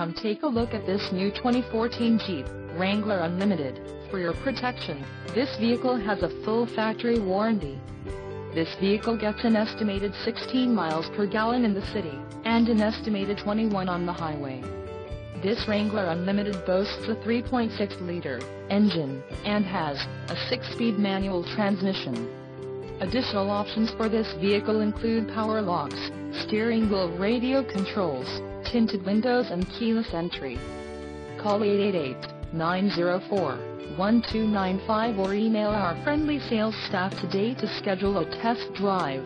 Come take a look at this new 2014 Jeep Wrangler Unlimited. For your protection, this vehicle has a full factory warranty. This vehicle gets an estimated 16 miles per gallon in the city, and an estimated 21 on the highway. This Wrangler Unlimited boasts a 3.6-liter engine, and has a 6-speed manual transmission. Additional options for this vehicle include power locks, steering wheel radio controls, tinted windows and keyless entry. Call 888-904-1295 or email our friendly sales staff today to schedule a test drive.